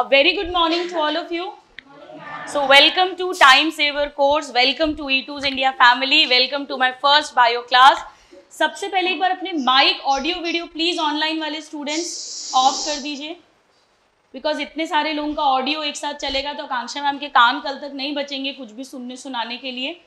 A very good morning to all of you. So, welcome to Time Saver course. Welcome to E2's India family. Welcome to my first bio class. सबसे पहले एक बार अपने mic audio video please online वाले students off कर दीजिए because इतने सारे लोगों का ऑडियो एक साथ चलेगा तो आकांक्षा मैम के कान कल तक नहीं बचेंगे कुछ भी सुनने सुनाने के लिए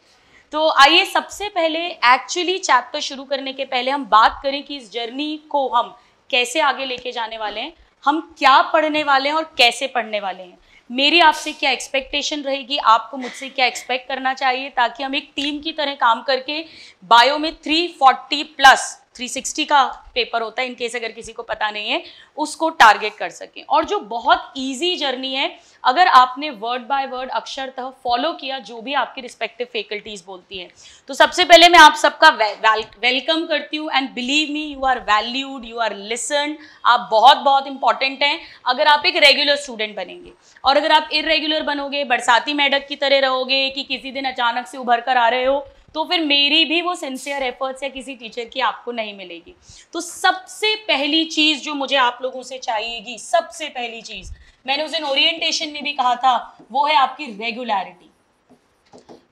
तो आइए सबसे पहले एक्चुअली चैप्टर शुरू करने के पहले हम बात करें कि इस जर्नी को हम कैसे आगे लेके जाने वाले हैं हम क्या पढ़ने वाले हैं और कैसे पढ़ने वाले हैं? मेरी आपसे क्या एक्सपेक्टेशन रहेगी? आपको मुझसे क्या एक्सपेक्ट करना चाहिए ताकि हम एक टीम की तरह काम करके बायो में 340 प्लस 360 का पेपर होता है इनकेस अगर किसी को पता नहीं है, उसको टारगेट कर सकें। और जो बहुत इजी जर्नी है, अगर आपने वर्ड बाय वर्ड अक्षरतः फॉलो किया, जो भी आपकी रिस्पेक्टिव फैकल्टीज बोलती हैं। तो सबसे पहले मैं आप सबका वेलकम करती हूँ and believe me you are valued you are listen आप बहुत बहुत इंपॉर्टेंट हैं, अगर आप एक रेगुलर स्टूडेंट बनेंगे। और अगर आप इरेगुलर बनोगे, बरसाती मेढक की तरह रहोगे कि किसी दिन अचानक से उभर कर आ रहे हो तो फिर मेरी भी वो सिंसियर एफर्ट्स या किसी टीचर की आपको नहीं मिलेगी। तो सबसे पहली चीज़ जो मुझे आप लोगों से चाहिएगी, सबसे पहली चीज़, मैंने उस दिन ओरिएंटेशन में भी कहा था, वो है आपकी रेगुलरिटी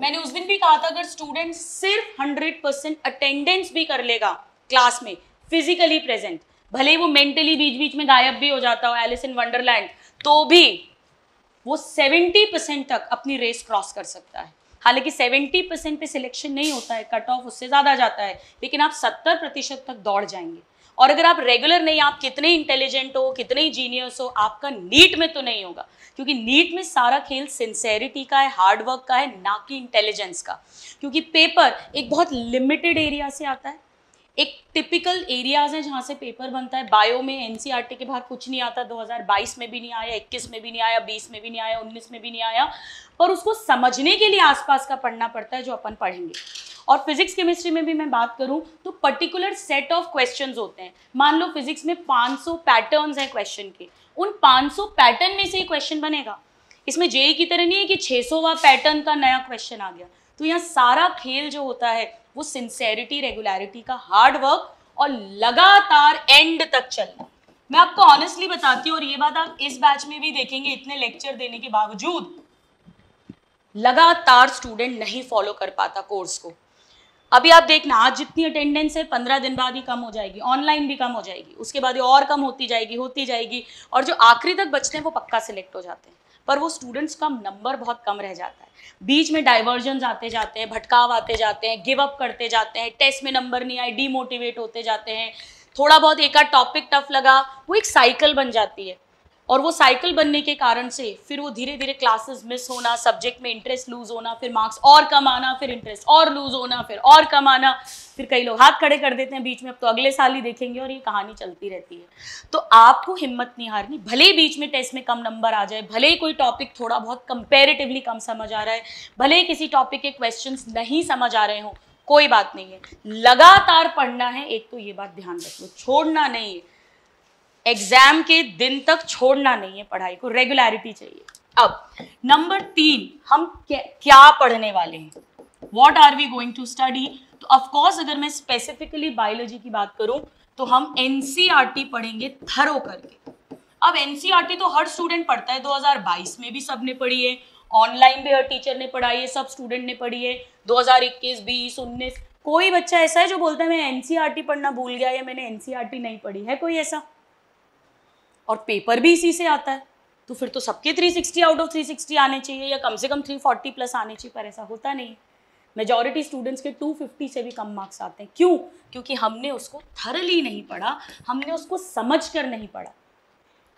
मैंने उस दिन भी कहा था, अगर स्टूडेंट सिर्फ़ हंड्रेड परसेंट अटेंडेंस भी कर लेगा क्लास में फिजिकली प्रेजेंट भले ही वो मेंटली बीच बीच में गायब भी हो जाता हो एलिस इन वंडरलैंड तो भी वो सेवेंटी परसेंट तक अपनी रेस क्रॉस कर सकता है। हालाँकि 70 परसेंट पे सिलेक्शन नहीं होता है कट ऑफ़ उससे ज़्यादा जाता है, लेकिन आप 70 प्रतिशत तक दौड़ जाएँगे। और अगर आप रेगुलर नहीं, आप कितने इंटेलिजेंट हो, कितने जीनियस हो, आपका नीट में तो नहीं होगा, क्योंकि नीट में सारा खेल सिंसेरिटी का है हार्डवर्क का है, ना कि इंटेलिजेंस का। क्योंकि पेपर एक बहुत लिमिटेड एरिया से आता है एक टिपिकल एरियाज़ हैं जहाँ से पेपर बनता है। बायो में एनसीईआरटी के बाहर कुछ नहीं आता। 2022 में भी नहीं आया 21 में भी नहीं आया 20 में भी नहीं आया 19 में भी नहीं आया। पर उसको समझने के लिए आसपास का पढ़ना पड़ता है जो अपन पढ़ेंगे। और फिजिक्स केमिस्ट्री में भी मैं बात करूँ तो पर्टिकुलर सेट ऑफ़ क्वेश्चंस होते हैं। मान लो फिजिक्स में 500 पैटर्न्स हैं क्वेश्चन के। उन 500 पैटर्न में से ही क्वेश्चन बनेगा। इसमें जेई की तरह नहीं है कि 600वां पैटर्न का नया क्वेश्चन आ गया। तो यहाँ सारा खेल जो होता है, वो सिंसेरिटी रेगुलरिटी का हार्ड वर्क और लगातार एंड तक चलना मैं आपको ऑनेस्टली बताती हूँ, और ये बात आप इस बैच में भी देखेंगे, इतने लेक्चर देने के बावजूद, लगातार स्टूडेंट नहीं फॉलो कर पाता कोर्स को। अभी आप देखना, आज जितनी अटेंडेंस है, पंद्रह दिन बाद ही कम हो जाएगी ऑनलाइन भी कम हो जाएगी, उसके बाद और कम होती जाएगी होती जाएगी, और जो आखिरी तक बचते हैं, वो पक्का सिलेक्ट हो जाते हैं। पर वो स्टूडेंट्स का नंबर बहुत कम रह जाता है। बीच में डाइवर्जन आते जाते हैं, भटकाव आते जाते हैं गिव अप करते जाते हैं टेस्ट में नंबर नहीं आए डीमोटिवेट होते जाते हैं। थोड़ा बहुत एक आध टॉपिक टफ लगा, वो एक साइकिल बन जाती है। और वो साइकिल बनने के कारण से फिर वो धीरे धीरे क्लासेस मिस होना सब्जेक्ट में इंटरेस्ट लूज होना, फिर मार्क्स और कम आना, फिर इंटरेस्ट और लूज होना, फिर और कम आना, फिर कई लोग हाथ खड़े कर देते हैं बीच में। अब तो अगले साल ही देखेंगे और ये कहानी चलती रहती है। तो आपको हिम्मत नहीं हारनी, भले ही बीच में टेस्ट में कम नंबर आ जाए, भले ही कोई टॉपिक थोड़ा बहुत कंपेरेटिवली कम समझ आ रहा है, भले ही किसी टॉपिक के क्वेश्चन नहीं समझ आ रहे हो, कोई बात नहीं है। लगातार पढ़ना है, एक तो ये बात ध्यान रखो छोड़ना नहीं है। एग्ज़ाम के दिन तक छोड़ना नहीं है, पढ़ाई को रेगुलरिटी चाहिए। अब नंबर तीन, हम क्या पढ़ने वाले हैं? What are we going to study तो ऑफकोर्स अगर मैं स्पेसिफिकली बायोलॉजी की बात करूँ तो हम एनसीईआरटी e पढ़ेंगे थरो करके। अब एनसीईआरटी e तो हर स्टूडेंट पढ़ता है 2022 में भी सबने पढ़ी है ऑनलाइन भी हर टीचर ने पढ़ाई है, सब स्टूडेंट ने पढ़ी है 2021 20 19 कोई बच्चा ऐसा है जो बोलता है, मैं एनसीईआरटी e पढ़ना भूल गया या मैंने एनसीईआरटी नहीं पढ़ी? है कोई ऐसा? और पेपर भी इसी से आता है। तो फिर तो सबके 360 आउट ऑफ़ 360 आने चाहिए या कम से कम 340 प्लस आने चाहिए, पर ऐसा होता नहीं मेजॉरिटी स्टूडेंट्स के 250 से भी कम मार्क्स आते हैं। क्यों? क्योंकि हमने उसको थरली नहीं पढ़ा, हमने उसको समझ कर नहीं पढ़ा।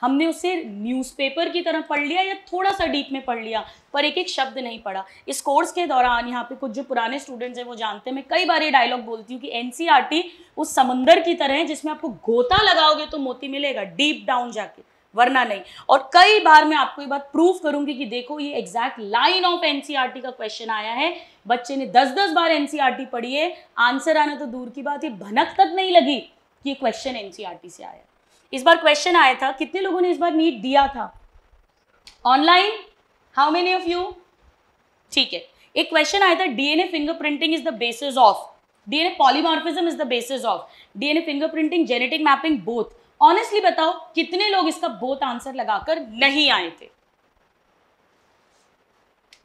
हमने उसे न्यूज़पेपर की तरह पढ़ लिया या थोड़ा सा डीप में पढ़ लिया, पर एक एक शब्द नहीं पढ़ा। इस कोर्स के दौरान यहाँ पे कुछ जो पुराने स्टूडेंट्स हैं वो जानते हैं, मैं कई बार ये डायलॉग बोलती हूँ कि एनसीईआरटी उस समंदर की तरह है जिसमें आपको गोता लगाओगे तो मोती मिलेगा डीप डाउन जाके, वरना नहीं। और कई बार मैं आपको ये बात प्रूव करूँगी कि देखो, ये एग्जैक्ट लाइन ऑफ़ एनसीईआरटी का क्वेश्चन आया है। बच्चे ने दस दस बार एनसीईआरटी पढ़ी है आंसर आना तो दूर की बात ये भनक तक नहीं लगी कि ये क्वेश्चन एनसीईआरटी से आया इस बार क्वेश्चन आया था, कितने लोगों ने इस बार नीट दिया था? Online how many of you ठीक है, एक क्वेश्चन आया था DNA fingerprinting is the basis of DNA polymorphism is the basis of DNA fingerprinting genetic mapping both honestly बताओ, कितने लोग इसका बोथ आंसर लगाकर नहीं आए थे?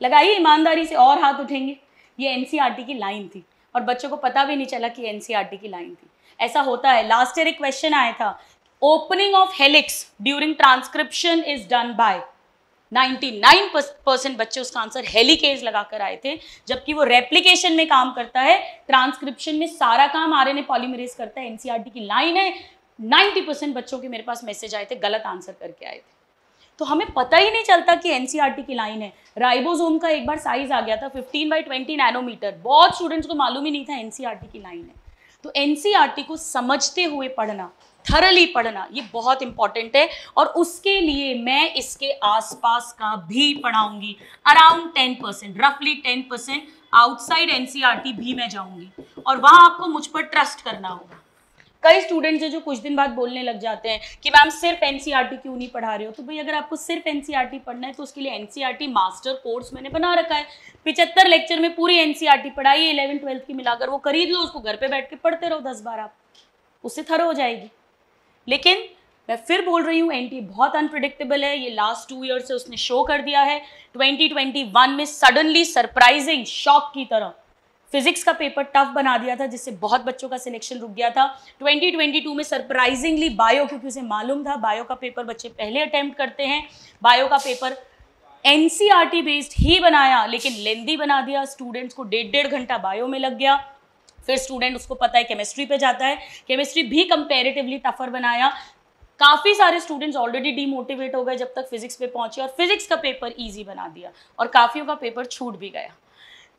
लगाइए, ईमानदारी से और हाथ उठेंगे। ये एनसीआरटी की लाइन थी और बच्चों को पता भी नहीं चला कि एनसीआरटी की लाइन थी। ऐसा होता है। लास्ट ईयर एक क्वेश्चन आया था opening of helix during transcription is done by 99 percent बच्चे उसका आंसर हेलीकेज लगाकर आए थे, जबकि वो रेप्लिकेशन में काम करता है ट्रांसक्रिप्शन में सारा काम आरएनए पॉलीमरेज करता है एनसीआरटी की लाइन है 90 परसेंट बच्चों के मेरे पास मैसेज आए थे, गलत आंसर करके आए थे। तो हमें पता ही नहीं चलता कि एनसीआरटी की लाइन है। राइबोसोम का एक बार साइज़ आ गया था 15 बाई 20 नैनोमीटर बहुत स्टूडेंट्स को मालूम ही नहीं था एनसीआरटी की लाइन है। तो एनसीआरटी को समझते हुए पढ़ना थरली पढ़ना, ये बहुत इंपॉर्टेंट है और उसके लिए मैं इसके आसपास का भी पढ़ाऊँगी। अराउंड टेन परसेंट रफली टेन परसेंट आउटसाइड एनसीआरटी भी मैं जाऊँगी और वहाँ आपको मुझ पर ट्रस्ट करना होगा। कई स्टूडेंट्स हैं जो कुछ दिन बाद बोलने लग जाते हैं कि मैम, सिर्फ़ एनसीईआरटी क्यों नहीं पढ़ा रहे हो? तो भाई, अगर आपको सिर्फ़ एनसीईआरटी पढ़ना है तो उसके लिए एनसीईआरटी मास्टर कोर्स मैंने बना रखा है। पिछहत्तर लेक्चर में पूरी एनसीईआरटी पढ़ाई है इलेवन ट्वेल्थ की मिलाकर वो खरीद लो, उसको घर पे बैठ के पढ़ते रहो दस बार आप। उससे थर हो जाएगी। लेकिन मैं फिर बोल रही हूँ एनटी बहुत अनप्रडिक्टेबल है। ये लास्ट टू ईयर से उसने शो कर दिया है। 2021 में सडनली सरप्राइजिंग शॉक की तरह। फिजिक्स का पेपर टफ बना दिया था, जिससे बहुत बच्चों का सिलेक्शन रुक गया था। 2022 में सरप्राइजिंगली बायो क्योंकि उसे मालूम था बायो का पेपर बच्चे पहले अटेम्प्ट करते हैं। बायो का पेपर एनसीआरटी बेस्ड ही बनाया, लेकिन लेंदी बना दिया। स्टूडेंट्स को डेढ़ डेढ़ घंटा बायो में लग गया। फिर स्टूडेंट उसको पता है केमिस्ट्री पे जाता है। केमिस्ट्री भी कंपेरेटिवली टफर बनाया। काफ़ी सारे स्टूडेंट्स ऑलरेडी डीमोटिवेट हो गए जब तक फिजिक्स पे पहुँचे और फिजिक्स का पेपर इजी बना दिया और काफ़ियों का पेपर छूट भी गया।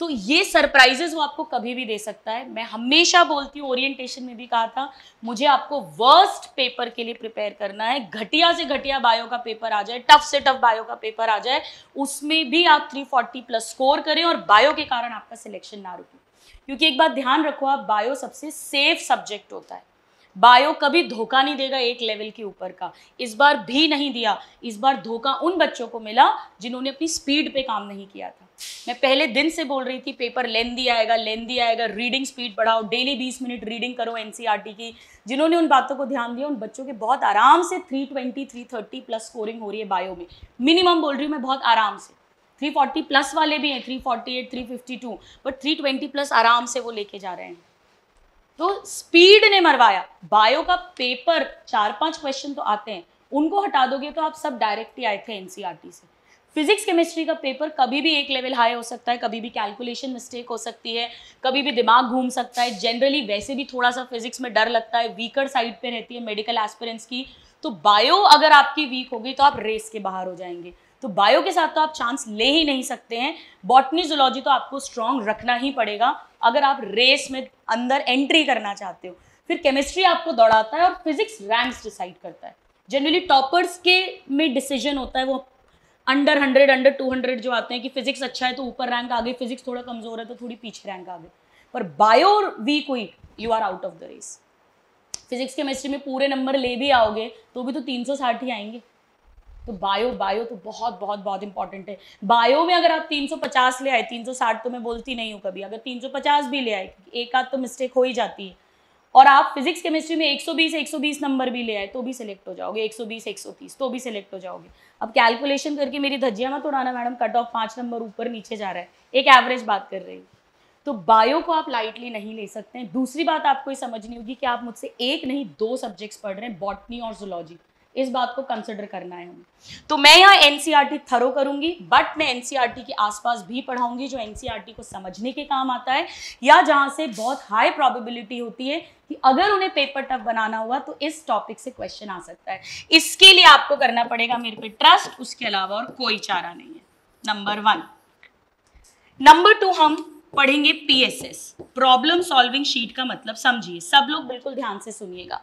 तो ये सरप्राइजेस वो आपको कभी भी दे सकता है। मैं हमेशा बोलती हूँ ओरिएंटेशन में भी कहा था, मुझे आपको वर्स्ट पेपर के लिए प्रिपेयर करना है। घटिया से घटिया बायो का पेपर आ जाए टफ से टफ बायो का पेपर आ जाए, उसमें भी आप 340 प्लस स्कोर करें और बायो के कारण आपका सिलेक्शन ना रुके। क्योंकि एक बात ध्यान रखो, आप बायो सबसे सेफ़ सब्जेक्ट होता है। बायो कभी धोखा नहीं देगा एक लेवल के ऊपर का। इस बार भी नहीं दिया, इस बार धोखा उन बच्चों को मिला जिन्होंने अपनी स्पीड पे काम नहीं किया था। मैं पहले दिन से बोल रही थी पेपर लेंदी आएगा लेंदी आएगा रीडिंग स्पीड बढ़ाओ डेली 20 मिनट रीडिंग करो एनसीईआरटी की। जिन्होंने उन बातों को ध्यान दिया, उन बच्चों के बहुत आराम से 320 330 प्लस स्कोरिंग हो रही है बायो में। मिनिमम बोल रही हूँ मैं बहुत आराम से। 340 प्लस वाले भी हैं 348 352 बट 320 प्लस आराम से वो लेके जा रहे हैं। तो स्पीड ने मरवाया। बायो का पेपर, चार पाँच क्वेश्चन तो आते हैं। उनको हटा दोगे तो आप सब डायरेक्ट ही आए थे एनसीईआरटी से। फिजिक्स केमिस्ट्री का पेपर कभी भी एक लेवल हाई हो सकता है, कभी भी कैलकुलेशन मिस्टेक हो सकती है, कभी भी दिमाग घूम सकता है। जनरली वैसे भी थोड़ा सा फिजिक्स में डर लगता है वीकर साइड पे रहती है मेडिकल एस्पिरेंट्स की। तो बायो अगर आपकी वीक होगी तो आप रेस के बाहर हो जाएँगे। तो बायो के साथ तो आप चांस ले ही नहीं सकते हैं। बॉटनी जोलॉजी तो आपको स्ट्रॉन्ग रखना ही पड़ेगा। अगर आप रेस में अंदर एंट्री करना चाहते हो, फिर केमिस्ट्री आपको दौड़ाता है और फिजिक्स रैंक्स डिसाइड करता है। जनरली टॉपर्स के में डिसीज़न होता है, वो under hundred under two hundred जो आते हैं कि फिजिक्स अच्छा है तो ऊपर रैंक आ गई फिजिक्स थोड़ा कमज़ोर है तो थोड़ी पीछे रैंक आ गई पर बायो वीक हुई you are out of the race physics chemistry में पूरे नंबर ले भी आओगे तो भी तो तीन सौ साठ ही आएँगे। तो बायो बायो तो बहुत बहुत बहुत इंपॉर्टेंट है। बायो में अगर आप 350 ले आए 360 तो मैं बोलती नहीं हूँ कभी। अगर 350 भी ले आए एक आध तो मिस्टेक हो ही जाती है। और आप फिजिक्स केमिस्ट्री में 120 120 नंबर भी ले आए तो भी सिलेक्ट हो जाओगे। 120 130 तो भी सिलेक्ट हो जाओगे। अब कैलकुलेशन करके मेरी धज्जिया मत उड़ाना मैडम कट ऑफ़ पाँच नंबर ऊपर नीचे जा रहा है। एक एवरेज बात कर रही हूँ। तो बायो को आप लाइटली नहीं ले सकते हैं। दूसरी बात आपको ये समझनी होगी कि आप मुझसे एक नहीं, दो सब्जेक्ट्स पढ़ रहे हैं बॉटनी और जोलॉजी इस बात को कंसिडर करना है तो मैं यहाँ एनसीईआरटी थरो करूँगी बट मैं एनसीईआरटी के आसपास भी पढ़ाऊँगी, जो एनसीईआरटी को समझने के काम आता है, या जहाँ से बहुत हाई प्रोबेबिलिटी होती है कि अगर उन्हें पेपर टफ बनाना हुआ तो इस टॉपिक से क्वेश्चन आ सकता है। इसके लिए आपको करना पड़ेगा मेरे पे ट्रस्ट उसके अलावा और कोई चारा नहीं है। नंबर वन नंबर टू हम पढ़ेंगे पीएसएस प्रॉब्लम सॉल्विंग शीट का मतलब समझिए। सब लोग बिल्कुल ध्यान से सुनिएगा।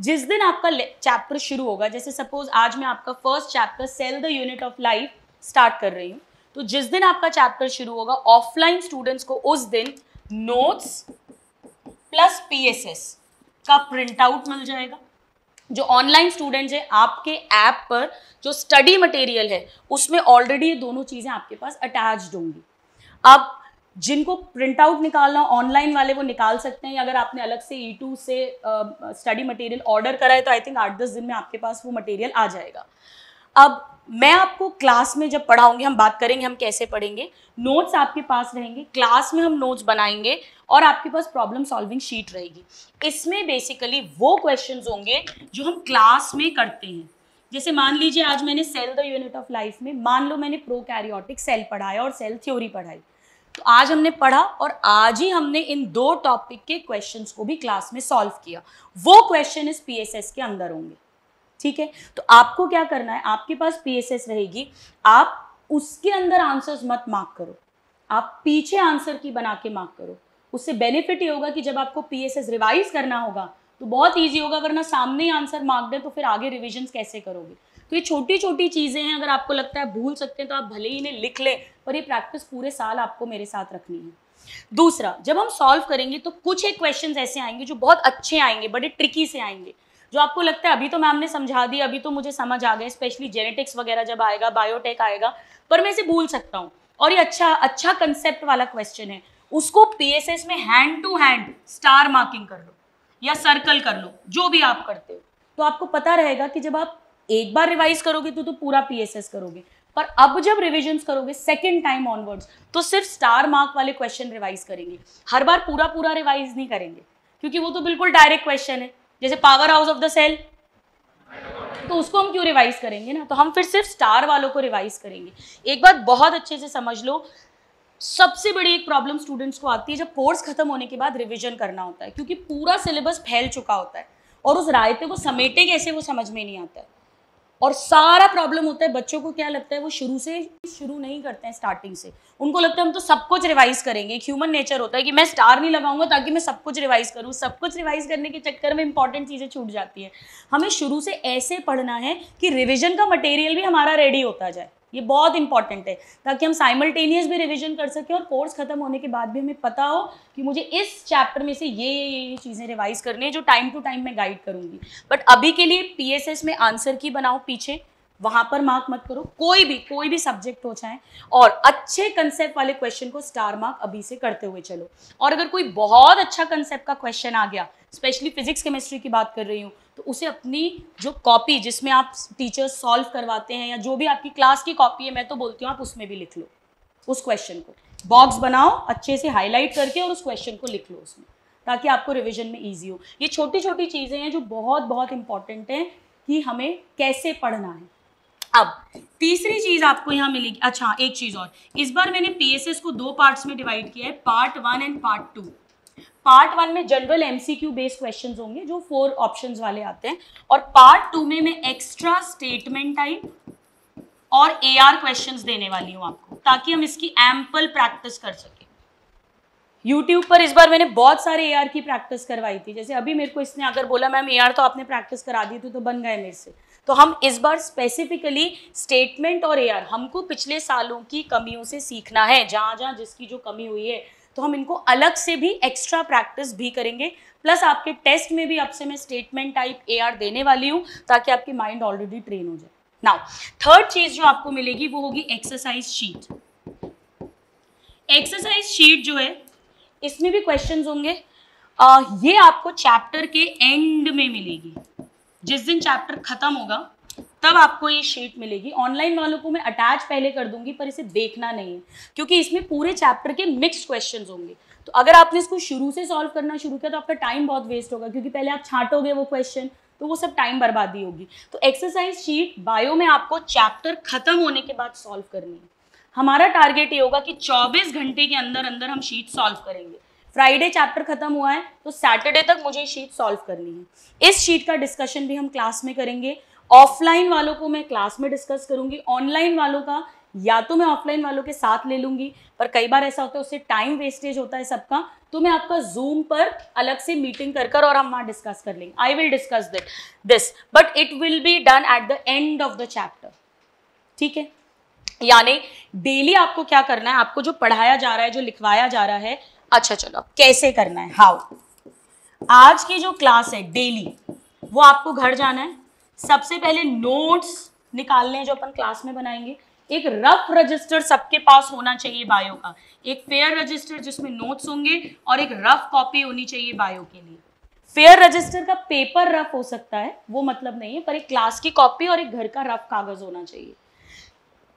जिस दिन आपका चैप्टर शुरू होगा, जैसे सपोज़ आज मैं आपका first chapter cell the unit of life start कर रही हूँ। तो जिस दिन आपका चैप्टर शुरू होगा ऑफलाइन स्टूडेंट्स को उस दिन नोट्स प्लस पीएसएस का प्रिंट आउट मिल जाएगा। जो ऑनलाइन स्टूडेंट्स है, आपके ऐप पर जो स्टडी मटेरियल है, उसमें ऑलरेडी ये दोनों चीज़ें आपके पास अटैच्ड होंगी। अब जिनको प्रिंट आउट निकालना ऑनलाइन वाले वो निकाल सकते हैं। अगर आपने अलग से ई e टू से स्टडी मटेरियल ऑर्डर करा है तो आई थिंक आठ दस दिन में आपके पास वो मटेरियल आ जाएगा। अब मैं आपको क्लास में जब पढ़ाऊँगी, हम बात करेंगे हम कैसे पढ़ेंगे। नोट्स आपके पास रहेंगे क्लास में हम नोट्स बनाएँगे और आपके पास प्रॉब्लम सॉल्विंग शीट रहेगी। इसमें बेसिकली वो क्वेश्चंस होंगे जो हम क्लास में करते हैं। जैसे मान लीजिए आज मैंने cell the unit of life में, मान लो मैंने प्रो कैरियोटिक सेल पढ़ाया और सेल थ्योरी पढ़ाई। तो आज हमने पढ़ा और आज ही हमने इन दो टॉपिक के क्वेश्चंस को भी क्लास में सॉल्व किया। वो क्वेश्चन इस पीएसएस के अंदर होंगे। ठीक है? तो आपको क्या करना है? आपके पास पीएसएस रहेगी। आप उसके अंदर आंसर्स मत मार्क करो। आप पीछे आंसर की बना के मार्क करो। उससे बेनिफिट ये होगा कि जब आपको पीएसएस रिवाइज करना होगा तो बहुत ईजी होगा वरना सामने ही आंसर मार्क दे तो फिर आगे रिविजन कैसे करोगे? तो ये छोटी छोटी चीज़ें हैं, अगर आपको लगता है भूल सकते हैं तो आप भले ही इन्हें लिख लें, पर ये प्रैक्टिस पूरे साल आपको मेरे साथ रखनी है। दूसरा, जब हम सॉल्व करेंगे तो कुछ एक क्वेश्चन ऐसे आएँगे जो बहुत अच्छे आएँगे, बड़े ट्रिकी से आएँगे, जो आपको लगता है, अभी तो मैम ने समझा दी अभी तो मुझे समझ आ गया स्पेशली जेनेटिक्स वगैरह जब आएगा बायोटेक आएगा, पर मैं इसे भूल सकता हूँ। और ये अच्छा अच्छा कंसेप्ट वाला क्वेश्चन है, उसको पीएसएस में hand to hand star marking कर लो या सर्कल कर लो, जो भी आप करते हो। तो आपको पता रहेगा कि जब आप एक बार रिवाइज करोगे तो तो पूरा पीएसएस करोगे। पर अब जब रिविजन करोगे सेकेंड टाइम ऑनवर्ड्स तो सिर्फ़ स्टार मार्क वाले क्वेश्चन रिवाइज करेंगे। हर बार पूरा पूरा रिवाइज नहीं करेंगे, क्योंकि वो तो बिल्कुल डायरेक्ट क्वेश्चन है। जैसे power house of the cell तो उसको हम क्यों रिवाइज करेंगे ना? तो हम फिर सिर्फ़ स्टार वालों को रिवाइज करेंगे। एक बात बहुत अच्छे से समझ लो सबसे बड़ी एक प्रॉब्लम स्टूडेंट्स को आती है जब कोर्स खत्म होने के बाद रिवीजन करना होता है, क्योंकि पूरा सिलेबस फैल चुका होता है और उस रायते को समेटे कैसे वो समझ में नहीं आता है। और सारा प्रॉब्लम होता है, बच्चों को क्या लगता है, वो शुरू से शुरू नहीं करते हैं स्टार्टिंग से। उनको लगता है हम तो सब कुछ रिवाइज करेंगे ह्यूमन नेचर होता है कि मैं स्टार नहीं लगाऊँगा ताकि मैं सब कुछ रिवाइज करूँ। सब कुछ रिवाइज करने के चक्कर में इंपॉर्टेंट चीज़ें छूट जाती है। हमें शुरू से ऐसे पढ़ना है कि रिविजन का मटेरियल भी हमारा रेडी होता जाए। ये बहुत इंपॉर्टेंट है, ताकि हम साइमल्टेनियस भी रिविजन कर सकें और कोर्स खत्म होने के बाद भी हमें पता हो कि मुझे इस चैप्टर में से ये ये ये चीज़ें रिवाइज करनी है, जो टाइम टू टाइम मैं गाइड करूँगी। बट अभी के लिए पीएसएस में आंसर की बनाओ पीछे। वहाँ पर मार्क मत करो, कोई भी कोई भी सब्जेक्ट हो चाहे, और अच्छे कंसेप्ट वाले क्वेश्चन को स्टार मार्क अभी से करते हुए चलो। और अगर कोई बहुत अच्छा कंसेप्ट का क्वेश्चन आ गया स्पेशली फिजिक्स केमिस्ट्री की बात कर रही हूँ तो उसे अपनी जो कॉपी जिसमें आप टीचर्स सॉल्व करवाते हैं या जो भी आपकी क्लास की कॉपी है, मैं तो बोलती हूँ आप उसमें भी लिख लो, उस क्वेश्चन को। बॉक्स बनाओ, अच्छे से हाईलाइट करके और उस क्वेश्चन को लिख लो उसमें, ताकि आपको रिविजन में ईजी हो। ये छोटी छोटी चीज़ें हैं जो बहुत बहुत इंपॉर्टेंट हैं कि हमें कैसे पढ़ना है। अब, तीसरी चीज़ आपको यहाँ मिलेगी। अच्छा एक चीज़ और। इस बार मैंने पीएसएस को दो पार्ट्स में डिवाइड किया है part one and part two part one में जनरल एमसीक्यू बेस्ड क्वेश्चंस होंगे, जो फोर ऑप्शंस वाले आते हैं। और पार्ट टू में मैं एक्स्ट्रा स्टेटमेंट टाइप और ए आर क्वेश्चन देने वाली हूँ आपको, ताकि हम इसकी एम्पल प्रैक्टिस कर सकें। यूट्यूब पर इस बार मैंने बहुत सारे AR की प्रैक्टिस करवाई थी। जैसे अभी मेरे को इसने अगर बोला, मैम AR तो आपने प्रैक्टिस करा दी थी तो बन गए मेरे से। तो हम इस बार स्पेसिफिकली स्टेटमेंट और AR हमको पिछले सालों की कमियों से सीखना है। जहाँ जहाँ जिसकी जो कमी हुई है तो हम इनको अलग से भी एक्स्ट्रा प्रैक्टिस भी करेंगे। प्लस आपके टेस्ट में भी अब से मैं स्टेटमेंट टाइप AR देने वाली हूँ, ताकि आपकी माइंड ऑलरेडी ट्रेन हो जाए। नाउ थर्ड चीज़ जो आपको मिलेगी, वो होगी एक्सरसाइज शीट एक्सरसाइज शीट जो है इसमें भी क्वेश्चंस होंगे। आ, ये आपको चैप्टर के एंड में मिलेगी। जिस दिन चैप्टर खत्म होगा तब आपको ये शीट मिलेगी। ऑनलाइन वालों को मैं अटैच पहले कर दूँगी पर इसे देखना नहीं है क्योंकि इसमें पूरे चैप्टर के मिक्स्ड क्वेश्चंस होंगे। तो अगर आपने इसको शुरू से सॉल्व करना शुरू किया तो आपका टाइम बहुत वेस्ट होगा क्योंकि पहले आप छांटोगे वो क्वेश्चन तो वो सब टाइम बर्बादी होगी। तो एक्सरसाइज शीट बायो में आपको चैप्टर खत्म होने के बाद सॉल्व करनी है। हमारा टारगेट ये होगा कि 24 घंटे के अंदर अंदर हम शीट सॉल्व करेंगे। फ्राइडे चैप्टर खत्म हुआ है तो सैटरडे तक मुझे शीट सॉल्व करनी है। इस शीट का डिस्कशन भी हम क्लास में करेंगे। ऑफलाइन वालों को मैं क्लास में डिस्कस करूँगी। ऑनलाइन वालों का, या तो मैं ऑफलाइन वालों के साथ ले लूँगी, पर कई बार ऐसा होता है, उससे टाइम वेस्टेज होता है सबका तो मैं आपका जूम पर अलग से मीटिंग कर कर और हम वहाँ डिस्कस कर लेंगे। I will discuss that this but it will be done at the end of the chapter ठीक है? यानी डेली आपको क्या करना है? आपको जो पढ़ाया जा रहा है जो लिखवाया जा रहा है अच्छा चलो। कैसे करना है? हाउ। आज की जो क्लास है डेली वो आपको घर जाना है। सबसे पहले नोट्स निकालने हैं जो अपन क्लास में बनाएँगे। एक रफ रजिस्टर सबके पास होना चाहिए बायो का। एक फेयर रजिस्टर जिसमें नोट्स होंगे और एक रफ कॉपी होनी चाहिए बायो के लिए। फेयर रजिस्टर का पेपर रफ हो सकता है वो मतलब नहीं है पर एक क्लास की कॉपी और एक घर का रफ कागज़ होना चाहिए।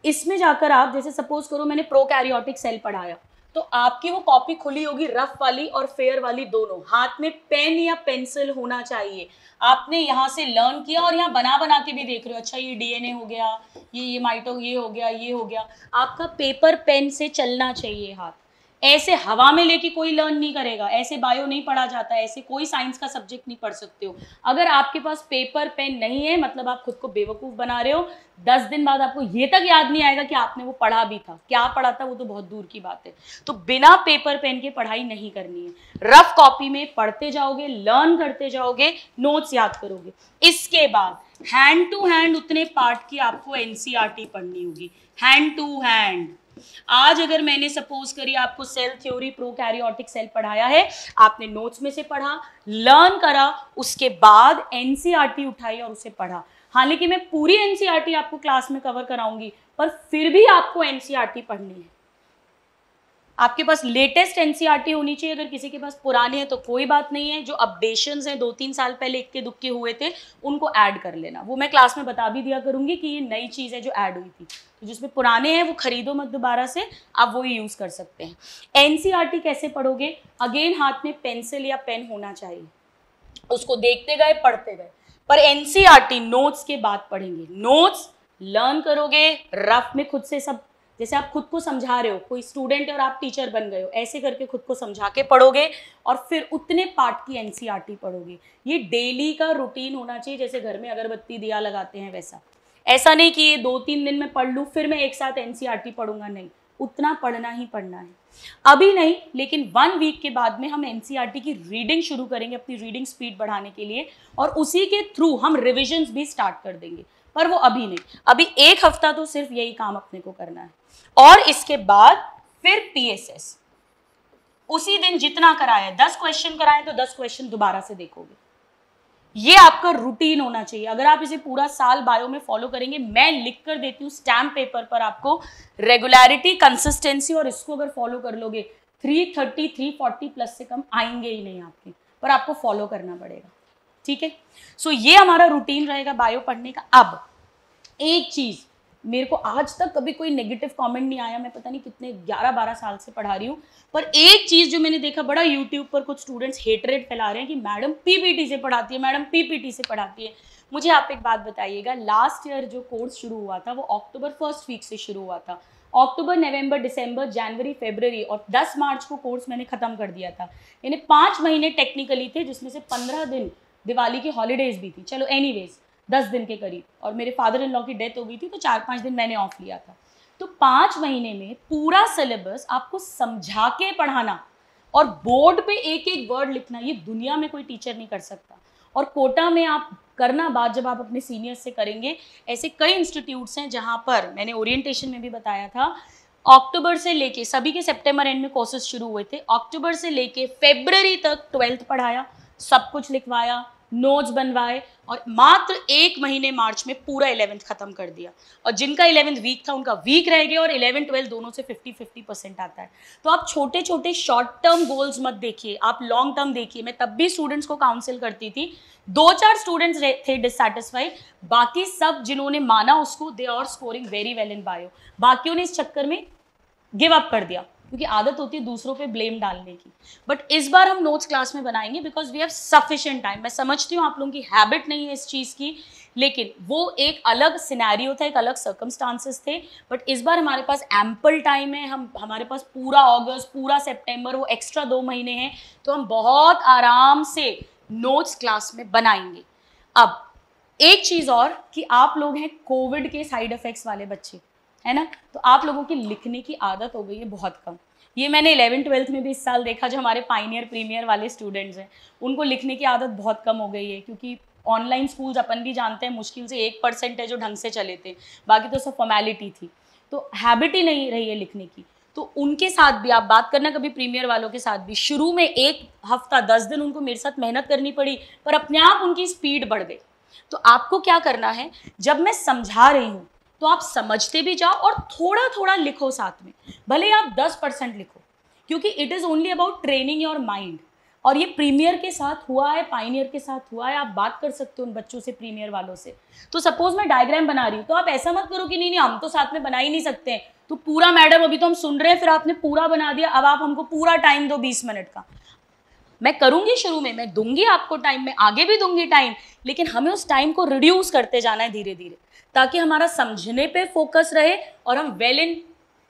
इसमें जाकर आप, जैसे सपोज़ करो मैंने प्रो कैरियोटिक सेल पढ़ाया तो आपकी वो कॉपी खुली होगी रफ वाली और फेयर वाली दोनों। हाथ में पेन या पेंसिल होना चाहिए। आपने यहाँ से लर्न किया और यहाँ बना बना के भी देख रहे हो अच्छा ये डीएनए हो गया, ये ये माइटो ये हो गया, ये हो गया। आपका पेपर पेन से चलना चाहिए हाथ। ऐसे हवा में लेके कोई लर्न नहीं करेगा, ऐसे बायो नहीं पढ़ा जाता, ऐसे कोई साइंस का सब्जेक्ट नहीं पढ़ सकते हो। अगर आपके पास पेपर पेन नहीं है मतलब आप खुद को बेवकूफ़ बना रहे हो, दस दिन बाद आपको ये तक याद नहीं आएगा कि आपने वो पढ़ा भी था। क्या पढ़ा था वो तो बहुत दूर की बात है। तो बिना पेपर पेन के पढ़ाई नहीं करनी है। रफ कॉपी में पढ़ते जाओगे लर्न करते जाओगे नोट्स याद करोगे। इसके बाद हैंड टू हैंड उतने पार्ट की आपको एनसीआरटी e पढ़नी होगी। हैंड टू हैंड आज अगर मैंने सपोज़ करी आपको cell theory prokaryotic cell पढ़ाया है, आपने नोट्स में से पढ़ा लर्न करा, उसके बाद एनसीईआरटी e उठाई और उसे पढ़ा। हालाँकि मैं पूरी एनसीईआरटी e आपको क्लास में कवर कराऊँगी, पर फिर भी आपको एनसीईआरटी e पढ़नी है। आपके पास लेटेस्ट एनसीईआरटी होनी चाहिए, अगर किसी के पास पुराने हैं तो कोई बात नहीं है। जो अपडेशन हैं दो तीन साल पहले इक्के दुक्के हुए थे, उनको ऐड कर लेना। वो मैं क्लास में बता भी दिया करूँगी कि ये नई चीज़ है जो ऐड हुई थी। तो जिसमें पुराने हैं, वो खरीदो मत दोबारा से, आप वो यूज़ कर सकते हैं। एनसीईआरटी कैसे पढ़ोगे? अगेन हाथ में पेंसिल या पेन होना चाहिए। उसको देखते गए, पढ़ते गए। पर एनसीईआरटी नोट्स के बाद पढ़ेंगे। नोट्स लर्न करोगे रफ में खुद से सब, जैसे आप खुद को समझा रहे हो, कोई स्टूडेंट और आप टीचर बन गए हो, ऐसे करके खुद को समझा के पढ़ोगे और फिर उतने पार्ट की एनसीईआरटी पढ़ोगे। ये डेली का रूटीन होना चाहिए, जैसे घर में अगरबत्ती दिया लगाते हैं, वैसा। ऐसा नहीं कि ये दो तीन दिन में पढ़ लूँ, फिर मैं एक साथ एनसीईआरटी पढ़ूँगा? नहीं। उतना पढ़ना ही पढ़ना है। अभी नहीं, लेकिन वन वीक के बाद में हम एनसीईआरटी की रीडिंग शुरू करेंगे, अपनी रीडिंग स्पीड बढ़ाने के लिए, और उसी के थ्रू हम रिविजन भी स्टार्ट कर देंगे। पर वो अभी नहीं। अभी एक हफ़्ता तो सिर्फ़ यही काम अपने को करना है। और इसके बाद फिर पीएसएस उसी दिन जितना कराया, दस क्वेश्चन कराए तो दस क्वेश्चन दोबारा से देखोगे। ये आपका रूटीन होना चाहिए। अगर आप इसे पूरा साल बायो में फॉलो करेंगे, मैं लिख कर देती हूँ स्टैम्प पेपर पर आपको रेगुलरिटी कंसिस्टेंसी और इसको अगर फॉलो कर लोगे three thirty three forty plus से कम आएँगे ही नहीं आपके। पर आपको फॉलो करना पड़ेगा। ठीक है? सो ये हमारा रूटीन रहेगा बायो पढ़ने का। अब, एक चीज़ मेरे को आज तक कभी कोई नेगेटिव कमेंट नहीं आया, मैं पता नहीं कितने 11 12 साल से पढ़ा रही हूँ। पर एक चीज़ जो मैंने देखा, बड़ा यूट्यूब पर कुछ स्टूडेंट्स हेटरेट फैला रहे हैं कि मैडम पीपीटी से पढ़ाती है, मैडम पीपीटी से पढ़ाती है। मुझे आप एक बात बताइएगा लास्ट ईयर जो कोर्स शुरू हुआ था, वो अक्टूबर फ़र्स्ट वीक से शुरू हुआ था। अक्टूबर नवंबर दिसंबर जनवरी फेबररी और 10 मार्च को कोर्स मैंने ख़त्म कर दिया था। यानी पाँच महीने टेक्निकली थे, जिसमें से पंद्रह दिन दिवाली की हॉलीडेज भी थी। चलो एनीवेज दस दिन के करीब। और मेरे फादर इन लॉ की डेथ हो गई थी तो चार पाँच दिन मैंने ऑफ़ लिया था। तो पाँच महीने में पूरा सिलेबस आपको समझा के पढ़ाना और बोर्ड पे एक एक वर्ड लिखना, ये दुनिया में कोई टीचर नहीं कर सकता। और कोटा में आप करना बात जब आप अपने सीनियर्स से करेंगे, ऐसे कई इंस्टीट्यूट्स हैं जहाँ पर, मैंने ओरिएंटेशन में भी बताया था अक्टूबर से लेके, सभी के सितंबर एंड में कोर्सेज शुरू हुए थे अक्टूबर से लेके फेबररी तक ट्वेल्थ पढ़ाया, सब कुछ लिखवाया नोट्स बनवाए और मात्र एक महीने मार्च में पूरा इलेवेंथ खत्म कर दिया। और जिनका इलेवेंथ वीक था, उनका वीक रह गया और इलेवन ट्वेल्थ दोनों से फिफ्टी फिफ्टी परसेंट आता है। तो आप छोटे छोटे शॉर्ट टर्म गोल्स मत देखिए। आप लॉन्ग टर्म देखिए। मैं तब भी स्टूडेंट्स को काउंसिल करती थी। दो चार स्टूडेंट्स थे डिससेटिस्फाइड बाकी सब जिन्होंने माना उसको they are scoring very well in bio बाकियों ने इस चक्कर में गिव अप कर दिया। क्योंकि आदत होती है दूसरों पे ब्लेम डालने की। बट इस बार हम नोट्स क्लास में बनाएँगे because we have sufficient time मैं समझती हूँ आप लोगों की हैबिट नहीं है इस चीज़ की, लेकिन वो एक अलग सिनेरियो था, एक अलग सर्कमस्टांसेस थे। बट इस बार हमारे पास एम्पल टाइम है, हम, हमारे पास पूरा अगस्त पूरा सेप्टेम्बर वो एक्स्ट्रा दो महीने हैं तो हम बहुत आराम से नोट्स क्लास में बनाएँगे। अब, एक चीज़ और कि आप लोग हैं कोविड के साइड इफ़ेक्ट्स वाले बच्चे। है ना? तो आप लोगों की लिखने की आदत हो गई है बहुत कम। ये मैंने इलेवन ट्वेल्थ में भी इस साल देखा जो हमारे पाइनियर प्रीमियर वाले स्टूडेंट्स हैं। उनको लिखने की आदत बहुत कम हो गई है क्योंकि ऑनलाइन स्कूल्स अपन भी जानते हैं, मुश्किल से एक परसेंट है जो ढंग से चले थे। बाकी तो सब फॉर्मेलिटी थी। तो हैबिट ही नहीं रही है लिखने की। तो उनके साथ भी, आप बात करना कभी प्रीमियर वालों के साथ भी, शुरू में एक हफ़्ता, दस दिन उनको मेरे साथ मेहनत करनी पड़ी, पर अपने आप उनकी स्पीड बढ़ गई। तो आपको क्या करना है? जब मैं समझा रही हूँ तो आप समझते भी जाओ और थोड़ा थोड़ा लिखो साथ में। भले आप दस परसेंट लिखो, क्योंकि it is only about training your mind और ये प्रीमियर के साथ हुआ है पाइनियर के साथ हुआ है, आप बात कर सकते हो उन बच्चों से प्रीमियर वालों से। तो सपोज़ मैं डायग्राम बना रही हूँ तो आप ऐसा मत करो कि नहीं नहीं, हम तो साथ में बना ही नहीं सकते तो पूरा मैडम अभी तो हम सुन रहे हैं, फिर आपने पूरा बना दिया, अब आप हमको पूरा टाइम दो बीस मिनट का। मैं करूँगी शुरू में, मैं दूँगी आपको टाइम मैं आगे भी दूँगी टाइम लेकिन हमें उस टाइम को रिड्यूस करते जाना है धीरे धीरे ताकि हमारा समझने पे फोकस रहे और हम वेल इन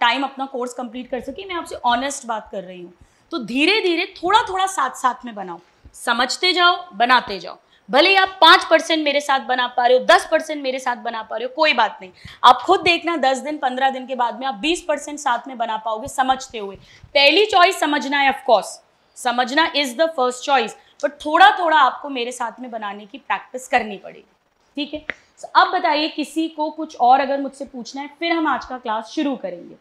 टाइम अपना कोर्स कंप्लीट कर सके। मैं आपसे ऑनेस्ट बात कर रही हूँ। तो धीरे धीरे थोड़ा थोड़ा साथ साथ में बनाओ। समझते जाओ, बनाते जाओ। भले ही आप पाँच परसेंट मेरे साथ बना पा रहे हो, दस परसेंट मेरे साथ बना पा रहे हो, कोई बात नहीं। आप खुद देखना, दस दिन, पंद्रह दिन के बाद में आप बीस परसेंट साथ में बना पाओगे समझते हुए। पहली चॉइस समझना है ऑफकोर्स समझना is the first choice but थोड़ा थोड़ा आपको मेरे साथ में बनाने की प्रैक्टिस करनी पड़ेगी ठीक है? So, अब बताइए किसी को कुछ और अगर मुझसे पूछना है फिर हम आज का क्लास शुरू करेंगे।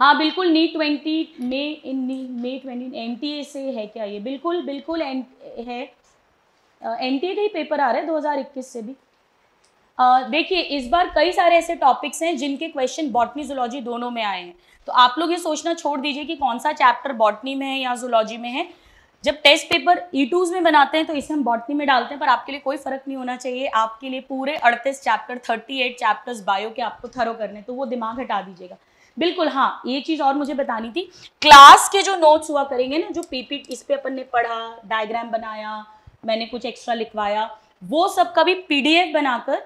हाँ बिल्कुल NEET twenty May in May twenty N T A से है क्या ये? बिल्कुल बिल्कुल एन है। एन टी ए का ही पेपर आ रहा है 2021 से भी। देखिए इस बार कई सारे ऐसे टॉपिक्स हैं जिनके क्वेश्चन बॉटनी जोलॉजी दोनों में आए हैं। तो आप लोग ये सोचना छोड़ दीजिए कि कौन सा चैप्टर बॉटनी में है या जूलॉजी में है। जब टेस्ट पेपर ई टूज में बनाते हैं तो इसे हम बॉटनी में डालते हैं, पर आपके लिए कोई फ़र्क नहीं होना चाहिए। आपके लिए पूरे अड़तीस chapter thirty eight chapters bio के आपको थरो करने तो वो दिमाग हटा दीजिएगा। बिल्कुल हाँ ये चीज़ और मुझे बतानी थी। क्लास के जो नोट्स हुआ करेंगे ना, जो पीपीटी इस पे अपन ने पढ़ा डायग्राम बनाया, मैंने कुछ एक्स्ट्रा लिखवाया, वो सब का भी पीडीएफ बनाकर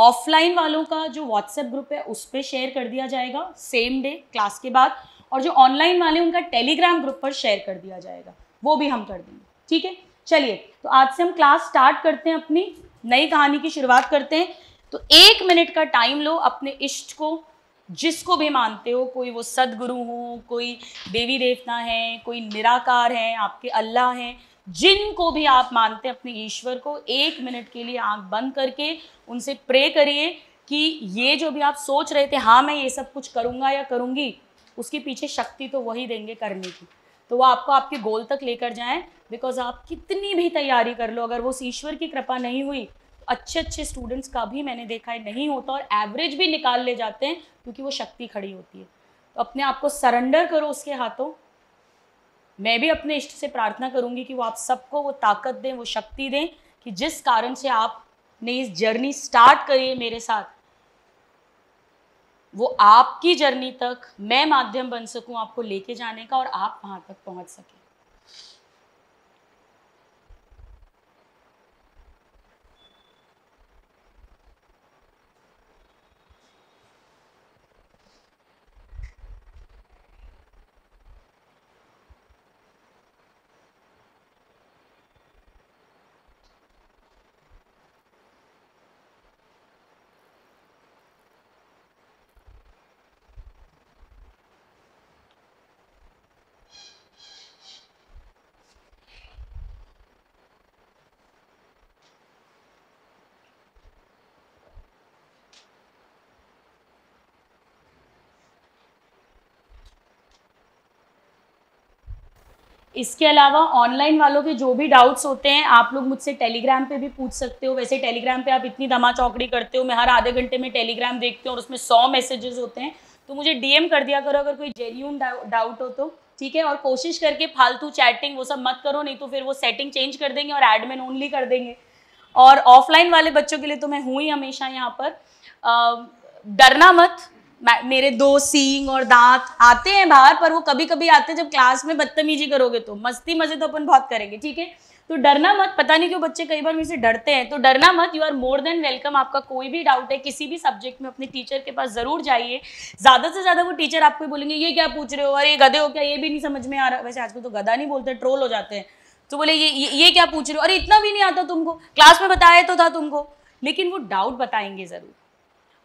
ऑफलाइन वालों का जो व्हाट्सएप ग्रुप है, उस पर शेयर कर दिया जाएगा सेम डे क्लास के बाद। और जो ऑनलाइन वाले उनका टेलीग्राम ग्रुप पर शेयर कर दिया जाएगा। वो भी हम कर देंगे, ठीक है? चलिए तो आज से हम क्लास स्टार्ट करते हैं अपनी। नई कहानी की शुरुआत करते हैं। तो एक मिनट का टाइम लो अपने इष्ट को, जिसको भी मानते हो, कोई वो सदगुरु हो, कोई देवी देवता हैं, कोई निराकार हैं, आपके अल्लाह हैं जिनको भी आप मानते हैं अपने ईश्वर को, एक मिनट के लिए आँख बंद करके उनसे प्रे करिए कि ये जो भी आप सोच रहे थे हाँ मैं ये सब कुछ करूँगा या करूँगी, उसके पीछे शक्ति तो वही देंगे करने की। तो वो आपको आपके गोल तक लेकर जाएँ बिकॉज़ आप कितनी भी तैयारी कर लो, अगर वो ईश्वर की कृपा नहीं हुई तो अच्छे अच्छे स्टूडेंट्स का भी मैंने देखा है, नहीं होता और एवरेज भी निकाल ले जाते हैं, क्योंकि वो शक्ति खड़ी होती है। तो अपने आप को सरेंडर करो उसके हाथों। मैं भी अपने इष्ट से प्रार्थना करूँगी कि वो आप सबको वो ताकत दें, वो शक्ति दें कि जिस कारण से आपने इस जर्नी स्टार्ट करी है मेरे साथ, वो आपकी जर्नी तक मैं माध्यम बन सकूँ आपको लेके जाने का और आप वहाँ तक पहुँच सकें। इसके अलावा ऑनलाइन वालों के जो भी डाउट्स होते हैं, आप लोग मुझसे टेलीग्राम पे भी पूछ सकते हो। वैसे टेलीग्राम पे आप इतनी दमा चौकड़ी करते हो, मैं हर आधे घंटे में टेलीग्राम देखती हूँ और उसमें सौ मैसेजेस होते हैं। तो मुझे डीएम कर दिया करो अगर कोई जेन्यून डाउट हो तो ठीक है? और कोशिश करके फालतू चैटिंग वो सब मत करो, नहीं तो फिर वो सेटिंग चेंज कर देंगे और एडमिन ओनली कर देंगे। और ऑफलाइन वाले बच्चों के लिए तो मैं हूँ ही हमेशा यहाँ पर। डरना मत। मेरे दो सींग और दांत आते हैं बाहर पर वो कभी कभी आते हैं जब क्लास में बदतमीजी करोगे तो। मस्ती मज़े तो अपन बहुत करेंगे ठीक है? तो डरना मत पता नहीं क्यों बच्चे कई बार मुझसे डरते हैं तो डरना मत। You are more than welcome आपका कोई भी डाउट है किसी भी सब्जेक्ट में अपने टीचर के पास ज़रूर जाइए। ज़्यादा से ज़्यादा वो टीचर आपको बोलेंगे ये क्या पूछ रहे हो? अरे गधे हो क्या? ये भी नहीं समझ में आ रहा। वैसे आजकल तो गधा नहीं बोलते ट्रोल हो जाते हैं। तो बोले ये ये, ये क्या पूछ रहे हो? अरे इतना भी नहीं आता तुमको। क्लास में बताया तो था तुमको लेकिन वो डाउट बताएँगे ज़रूर।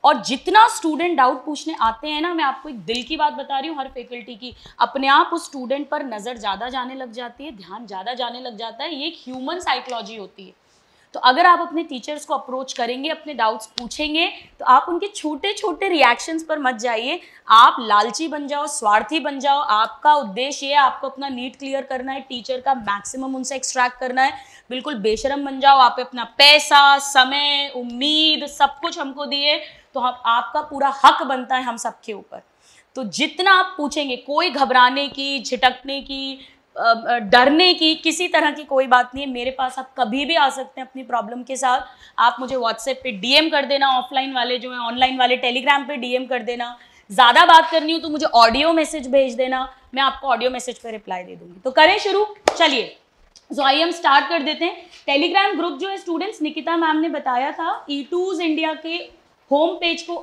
और जितना स्टूडेंट डाउट पूछने आते हैं ना, मैं आपको एक दिल की बात बता रही हूँ, हर फैकल्टी की। अपने आप उस स्टूडेंट पर नज़र ज़्यादा जाने लग जाती है, ध्यान ज़्यादा जाने लग जाता है, ये एक ह्यूमन साइकोलॉजी होती है। तो अगर आप अपने टीचर्स को अप्रोच करेंगे, अपने डाउट्स पूछेंगे तो आप उनके छोटे छोटे रिएक्शंस पर मत जाइए। आप लालची बन जाओ, स्वार्थी बन जाओ। आपका उद्देश्य है, आपको अपना नीट क्लियर करना है टीचर का मैक्सिमम उनसे एक्सट्रैक्ट करना है। बिल्कुल बेशरम बन जाओ, आप अपना पैसा, समय, उम्मीद, सब कुछ हमको दिए। तो हम, आपका पूरा हक बनता है हम सबके ऊपर। तो जितना आप पूछेंगे, कोई घबराने की, झिटकने की डरने की, किसी तरह की कोई बात नहीं है। मेरे पास आप कभी भी आ सकते हैं अपनी प्रॉब्लम के साथ। आप मुझे व्हाट्सएप पे डीएम कर देना, ऑफलाइन वाले जो है, ऑनलाइन वाले, टेलीग्राम पे डीएम कर देना। ज़्यादा बात करनी हो तो मुझे ऑडियो मैसेज भेज देना। मैं आपको ऑडियो मैसेज पर रिप्लाई दे दूँगी। तो करें शुरू, चलिए। सो आइए हम स्टार्ट कर देते हैं। टेलीग्राम ग्रुप जो है स्टूडेंट्स निकिता मैम ने बताया था ई टूज इंडिया के होम पेज को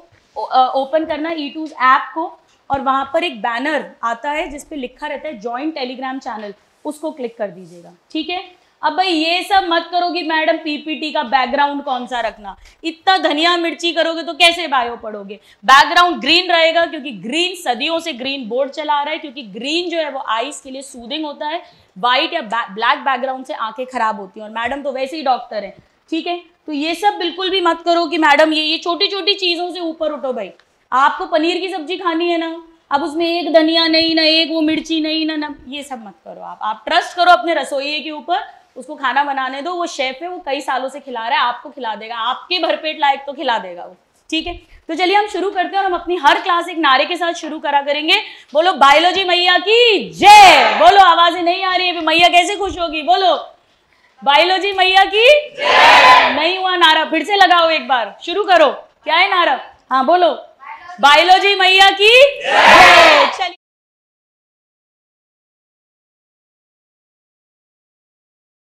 ओपन करना ई टूज ऐप को, और वहाँ पर एक बैनर आता है जिसपे लिखा रहता है ज्वाइंट टेलीग्राम चैनल उसको क्लिक कर दीजिएगा। ठीक है? अब भाई, ये सब मत करोगे मैडम पीपीटी का बैकग्राउंड कौन सा रखना? इतना धनिया मिर्ची करोगे तो कैसे बायो पढ़ोगे? बैकग्राउंड ग्रीन रहेगा, क्योंकि ग्रीन सदियों से ग्रीन बोर्ड चला आ रहा है, क्योंकि ग्रीन जो है, वो आईज के लिए सूदिंग होता है व्हाइट या ब्लैक बैकग्राउंड से आँखें खराब होती हैं, और मैडम तो वैसे ही डॉक्टर है। ठीक है? तो ये सब बिल्कुल भी मत करो कि मैडम, ये ये छोटी छोटी चीज़ों से ऊपर उठो भाई। आपको पनीर की सब्ज़ी खानी है ना, अब उसमें एक धनिया नहीं, ना एक वो मिर्ची नहीं, ना ना, ये सब मत करो आप। आप ट्रस्ट करो अपने रसोई के ऊपर, उसको खाना बनाने दो, वो शेफ है, वो कई सालों से खिला रहा है, आपको खिला देगा, आपके भरपेट लायक तो खिला देगा वो, ठीक है? तो चलिए हम शुरू करते हैं और हम अपनी हर क्लास एक नारे के साथ शुरू करा करेंगे। बोलो, बायोलॉजी मैया की जय! बोलो, आवाज़ें नहीं आ रही है मैया कैसे खुश होगी? बोलो। बायोलॉजी मैया की नहीं हुआ नारा। फिर से लगाओ एक बार। शुरू करो। क्या है नारा? हाँ बोलो। बायोलॉजी मैया की